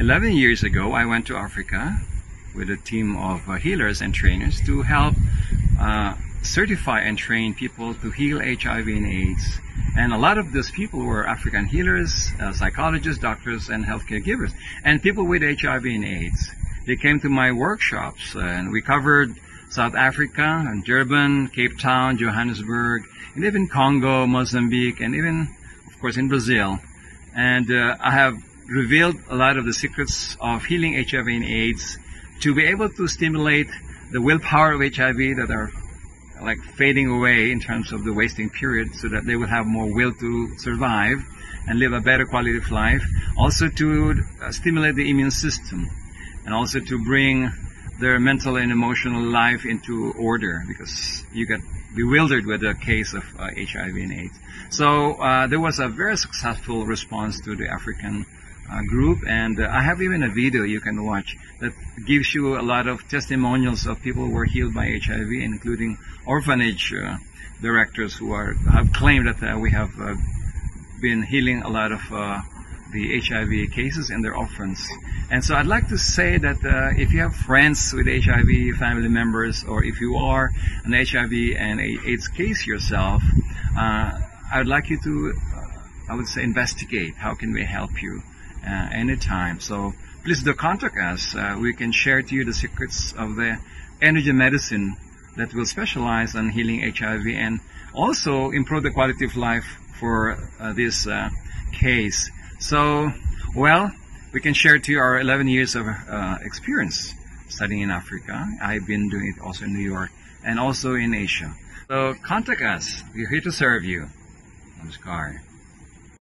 11 years ago, I went to Africa with a team of uh, healers and trainers to help uh, certify and train people to heal HIV and AIDS. And a lot of those people were African healers, uh, psychologists, doctors, and healthcare givers, and people with HIV and AIDS. They came to my workshops, uh, and we covered South Africa, and Durban, Cape Town, Johannesburg, and even Congo, Mozambique, and even, of course, in Brazil. And uh, I have revealed a lot of the secrets of healing HIV and AIDS to be able to stimulate the willpower of HIV that are like fading away in terms of the wasting period so that they will have more will to survive and live a better quality of life. Also to uh, stimulate the immune system and also to bring their mental and emotional life into order because you get bewildered with the case of uh, HIV and AIDS. So uh, there was a very successful response to the African uh, group, and uh, I have even a video you can watch that gives you a lot of testimonials of people who were healed by HIV, including orphanage uh, directors who are have claimed that uh, we have uh, been healing a lot of uh, the HIV cases in their orphans. And so I'd like to say that if you have friends with HIV, family members, or if you are an HIV and AIDS case yourself, I'd like you to, I would say, investigate. How can we help you? Uh, anytime. So please do contact us. Uh, we can share to you the secrets of the energy medicine that will specialize on healing HIV and also improve the quality of life for uh, this uh, case. So, well, we can share to you our 11 years of uh, experience studying in Africa. I've been doing it also in New York and also in Asia. So contact us. We're here to serve you. Namaskar.